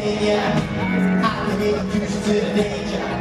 danger. I can introduce you to the danger.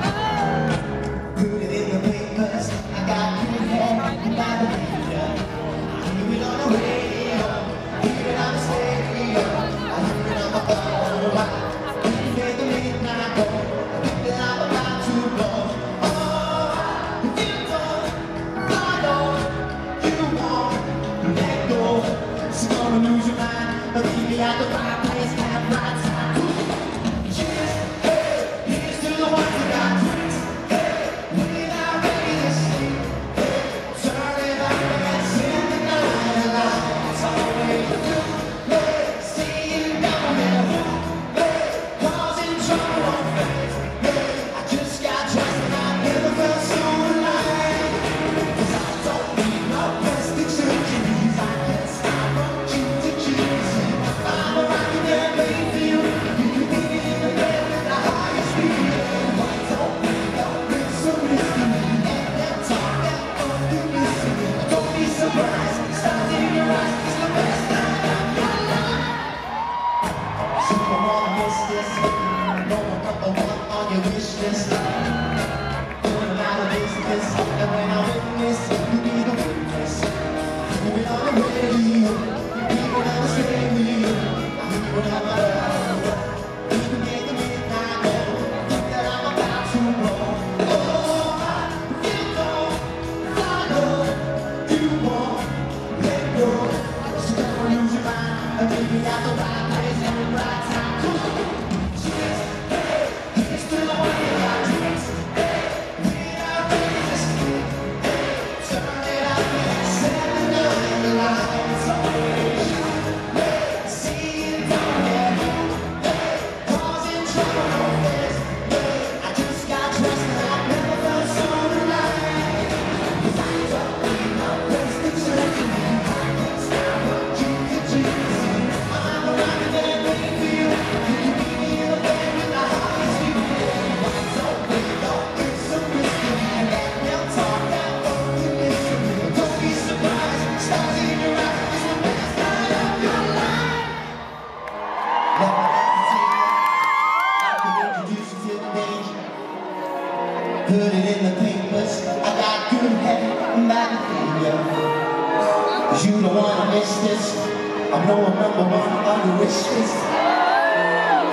I'm on the wish list.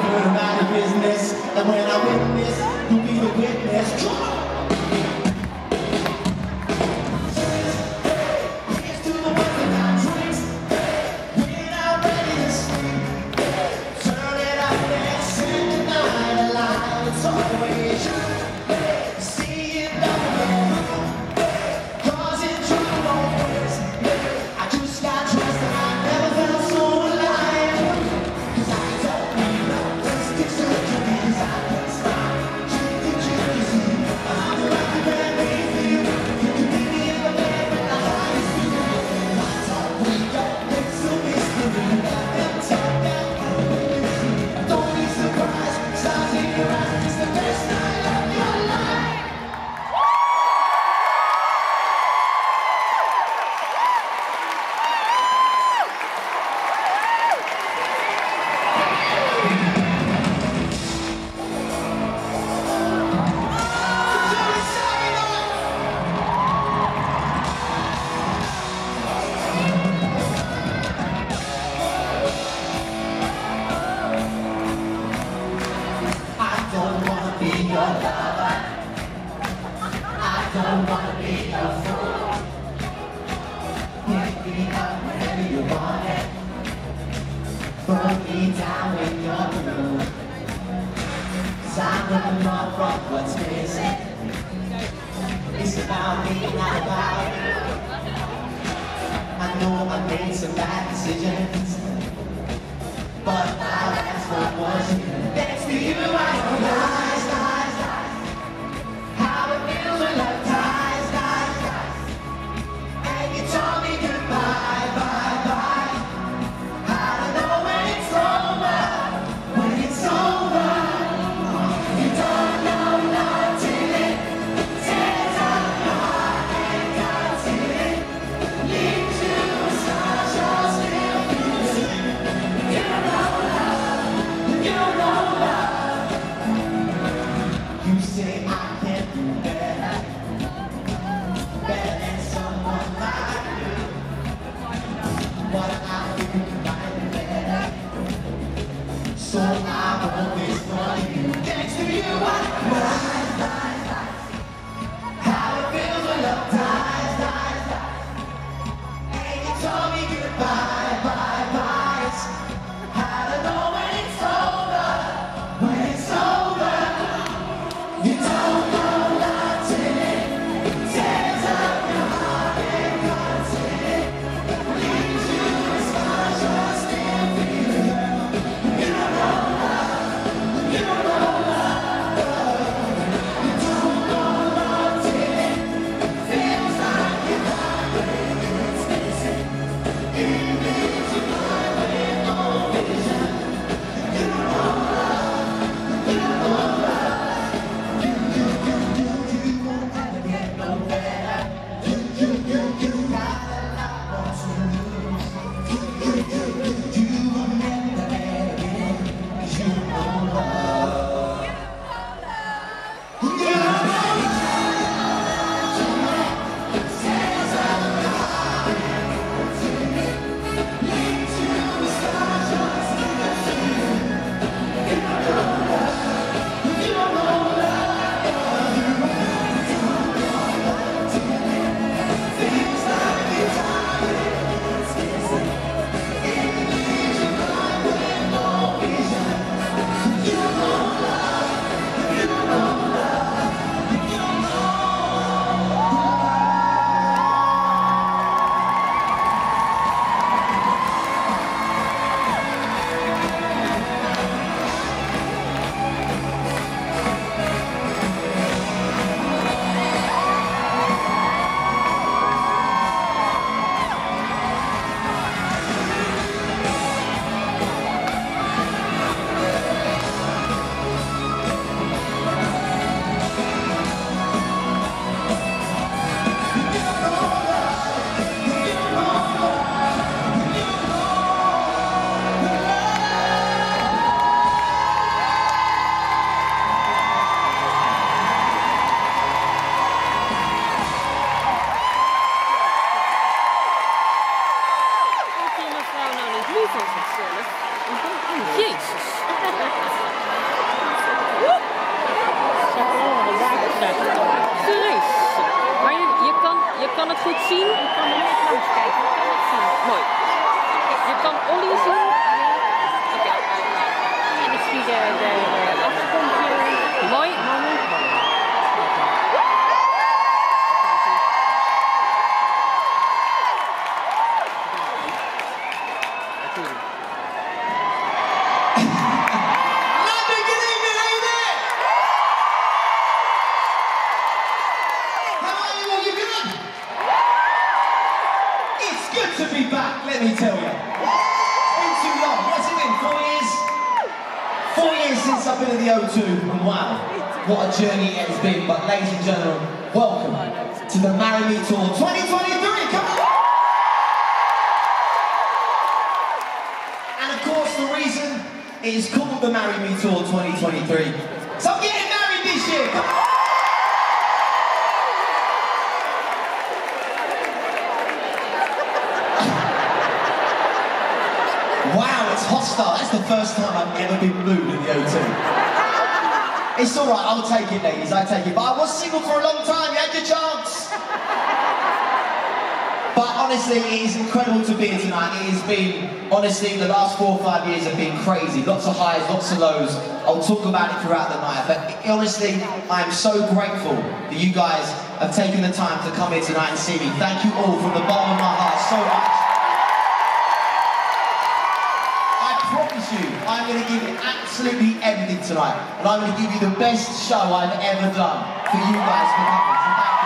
Heard about the business, and when I witness, you be the witness. Put me down in your room Sound more from what's missing It's about me, not about you I know I made some bad decisions But I'll ask for what's So kan, je kan het goed zien. Ik kan er net langs kijken, ik kan het zien. Mooi. Je kan Olly zien. Oké. En ik zie de, de, let me tell you. It's been too long. What's it been? Four years? Four years since I've been at the O2, and wow, what a journey it has been. But ladies and gentlemen, welcome to the Marry Me Tour 2023. Come on! And of course, the reason is called the Marry Me Tour 2023. That's the first time I've ever been booed in the O2. It's all right. I'll take it, ladies. I take it. But I was single for a long time. You had your chance. But honestly, it is incredible to be here tonight. It has been, honestly, the last four or five years have been crazy. Lots of highs, lots of lows. I'll talk about it throughout the night. But honestly, I am so grateful that you guys have taken the time to come here tonight and see me. Thank you all from the bottom of my heart so much. I'm going to give you absolutely everything tonight. And I'm going to give you the best show I've ever done for you guys for coming. So.